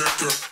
girl, girl.